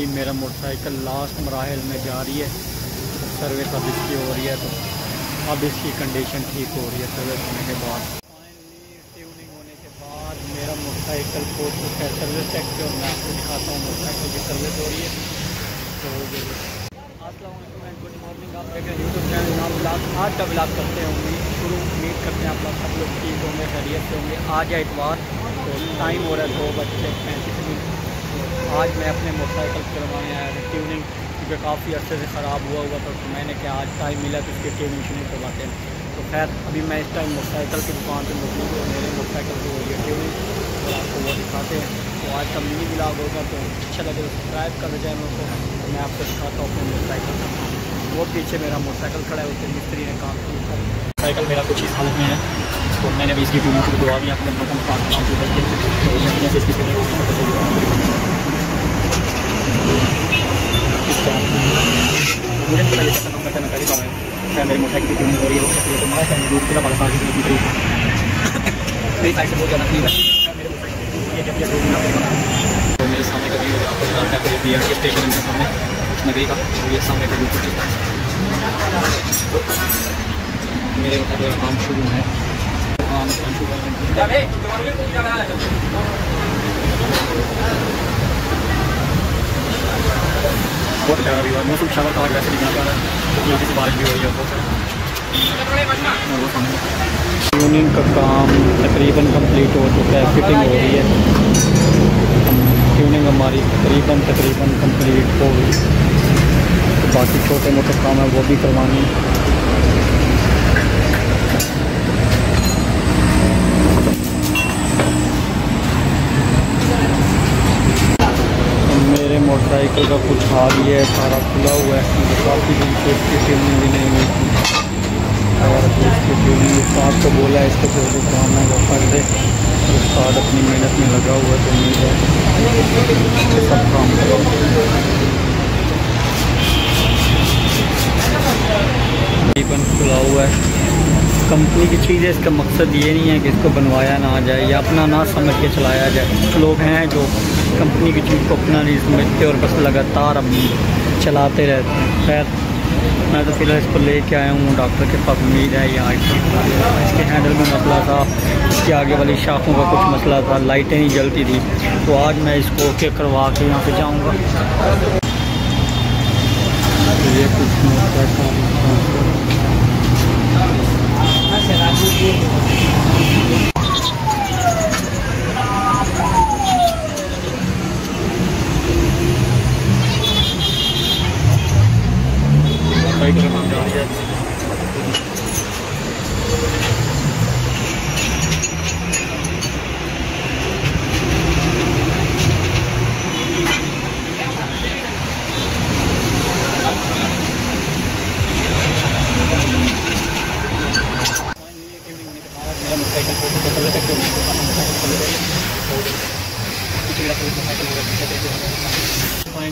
मेरा motorcycle last मराहल में जा रही है। सर्विस अब इसकी हो रही है तो अब इसकी कंडीशन ठीक हो रही है। सर्विस होने के बाद। ट्यूनिंग होने के बाद मेरा मोटरसाइकिल को चुका है सर्विस टेक पे और मैं आपको दिखाता हूँ मोटरसाइकिल की सर्विस हो रही है। तो गुड मॉर्निंग आप देख रहे हैं यूट्यूब चैनल नाम ब्लाग आज का ब्लाग करते हैं उम्मीद शुरू उम्मीद करते हैं आप लोग सब लोग ठीक होंगे, खैरियत से होंगे। आज है इतवार तो टाइम हो रहा है दो बज के पैंतीस मिनट। आज मैं अपने मोटरसाइकिल करवाने आया था ट्यूनिंग क्योंकि काफ़ी अर्से से ख़राब हुआ हुआ था तो मैंने क्या आज टाइम मिला तो इसकी ट्यूनिंग शुनिंग करवाते हैं। तो खैर, अभी मैं इस टाइम मोटरसाइकिल की दुकान पर मौजूद हूँ मेरे मोटरसाइकिल की हो रही ट्यूनिंग और आपको वो दिखाते हैं। तो आज का मिनी ब्लाग होगा तो अच्छा लगे तो सब्सक्राइब कर चैनल को। तो मैं आपको दिखाता हूँ अपने मोटरसाइकिल का वो पीछे मेरा मोटरसाइकिल खड़ा है, उसके मिस्त्री ने काम किया। मोटरसाइकिल मेरा कुछ इस हालत में है तो मैंने भी इसकी ट्यूनिंग शुरू करवा भी आपने लोगों को काम तो इसकी की ट्यूनिंग हो रही है तो मैं शायद दूर पूरा बड़ा साल की मेरी मेरी साइड से बहुत ज़्यादा क्लीन है मेरे मोटरसाइकिल तो मेरे सामने का है बी आर के स्टेशन के सामने नगरी का तो ये सामने का व्यू मेरे मतलब काम शुरू है काम शुरू बहुत प्यारा भी हुआ मौसम शावर का वैसे भी यहाँ क्योंकि हल्की सी बारिश भी हो रही है, बहुत ट्यूनिंग का काम तकरीबन कंप्लीट हो चुका है फिटिंग हो रही है। ट्यूनिंग हमारी तकरीबन तकरीबन कंप्लीट हो गई। बाकी छोटे मोटे काम है, वो भी करवानी मेरे मोटरसाइकिल का कुछ हाल ये है, सारा खुला हुआ है। काफ़ी दिन से इसकी ट्यूनिंग भी नहीं हुई थी। और इसकी ट्यूनिंग उस्ताद को बोला है इसके जो काम है, वो कर दे। उस्ताद अपनी मेहनत में लगा हुआ तो उम्मीद है सब काम तकरीबन खुला हुआ है। कंपनी की चीज़ है इसका मकसद ये नहीं है कि इसको बनवाया ना जाए या अपना ना समझ के चलाया जाए। कुछ लोग हैं जो कंपनी की चीज़ को अपना नहीं समझते और बस लगातार अब चलाते रहते हैं। खैर, मैं तो फ़िलहाल इसको ले लेके आया हूँ डॉक्टर के पास उम्मीद है यहाँ इसके हैंडल में मसला था, इसके आगे वाली शाखों का कुछ मसला था लाइटें नहीं जलती थी। तो आज मैं इसको ओके करवा के यहाँ पर जाऊँगा ये कुछ बाइक का जा रही है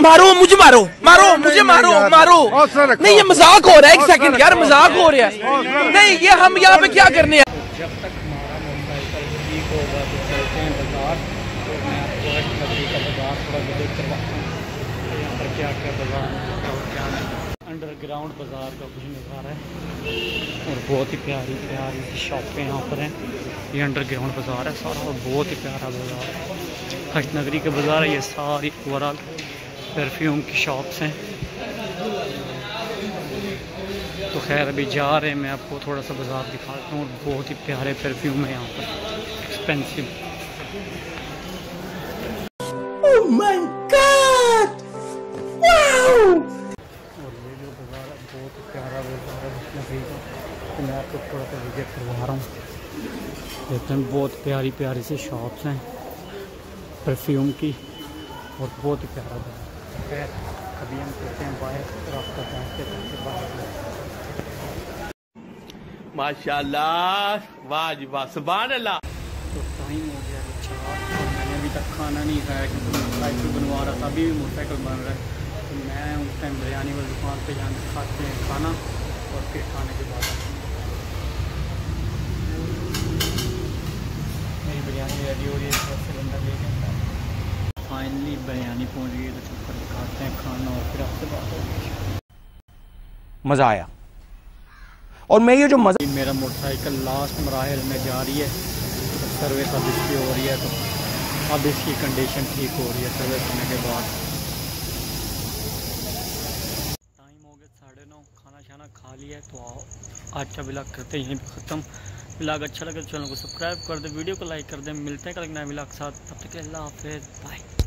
मारो मुझे मारो मारो मुझे मारो मारो। नहीं ये मज़ाक हो रहा है एक सेकंड यार मज़ाक हो रहा है। नहीं ये हम यहाँ पे क्या करने हैं? जब तक हमारा मोटरसाइकिल ठीक होगा तो चलते हैं बाज़ार तो मैं आपको एक नगरी का बाज़ार थोड़ा विज़िट करवाता हूँ। यहाँ पर क्या क्या बाज़ार और क्या अंडरग्राउंड बाज़ार का कुछ नज़ारा है। और बहुत ही प्यारी प्यारी शॉपें यहाँ पर हैं। ये अंडरग्राउंड बाज़ार है सारा और बहुत ही प्यारा बाज़ार है। हज नगरी का बाज़ार है ये सारी ओवरऑल। परफ्यूम की शॉप्स हैं। तो खैर अभी जा रहे हैं मैं आपको थोड़ा सा बाज़ार दिखाता हूँ और बहुत ही प्यारे परफ्यूम है यहाँ पर। एक्सपेंसिव जो बाज़ार बहुत प्यारा बाज़ार है लकड़ी का तो मैं आपको थोड़ा सा विज़िट करवा रहा हूँ। देखते हैं बहुत प्यारी प्यारी सी शॉप्स हैं परफ्यूम की और बहुत ही प्यारा बाज़ार खैर अभी हम करते हैं बाहर रास्ता पहुँचते पहुँचते बाहर माशाल्लाह वाह वाह सुभान अल्लाह तो टाइम हो गया चार और मैंने अभी तक खाना नहीं खाया क्योंकि मोटरसाइकिल बनवा रहा था अभी भी मोटरसाइकिल बन रहा है। तो मैं उस टाइम बिरयानी वाली दुकान पे जाकर खाते हैं खाना और फिर खाने के बाद मेरी बिरयानी रेडी हो रही है थोड़ा सा बंदा लेके फाइनली बिरयानी पहुँच गई तो चुप कर खाते हैं खाना और फिर आपसे बात होगी। मज़ा आया। और मैं ये जो मज़ा मेरा मोटरसाइकिल लास्ट मराहल में जा रही है तो सर्विस अब इसकी हो रही है तो अब इसकी कंडीशन ठीक हो रही है सर्विस होने के बाद। टाइम हो गया साढ़े नौ खाना शाना खा लिया है तो आओ। आज का ब्लॉग करते हैं यहीं ख़त्म। ब्लॉग अच्छा लगे तो चैनल को सब्सक्राइब कर दे वीडियो को लाइक कर दे मिलते हैं कल नए ब्लॉग के साथ। तब तक अल्लाह हाफिज़ बाय